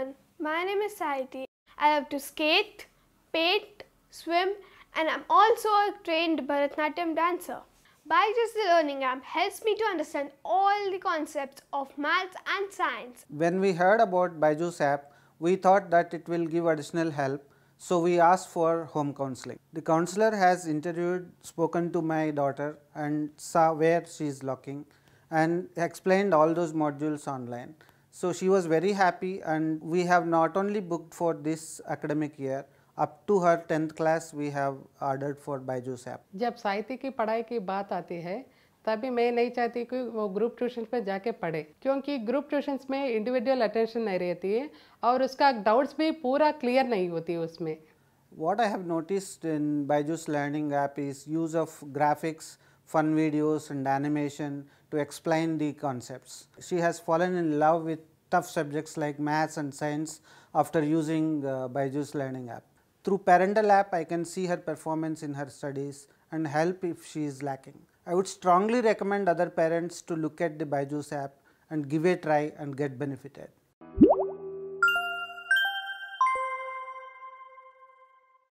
everyone. My name is Sahithi. I love to skate, paint, swim, and I'm also a trained Bharatanatyam dancer. Byju's the learning app helps me to understand all the concepts of maths and science. When we heard about Byju's app, we thought that it will give additional help, so we asked for home counseling. The counselor has interviewed, spoken to my daughter and saw where she is locking and explained all those modules online. So, she was very happy and we have not only booked for this academic year, up to her 10th class we have ordered for Byju's app. जब साहित्य की पढ़ाई की बात आती है तभी मैं नहीं चाहती कि वो ग्रुप ट्यूशन में जाके पढ़े क्योंकि ग्रुप ट्यूशन्स में इंडिविजुअल अटेंशन नहीं रहती है और उसका डाउट्स भी पूरा क्लियर नहीं होती उसमें What I have noticed in Byju's learning app is use of graphics fun videos and animation to explain the concepts. She has fallen in love with tough subjects like maths and science after using uh, Byju's learning app. Through parental app, I can see her performance in her studies and help if she is lacking. I would strongly recommend other parents to look at the Byju's app and give a try and get benefited.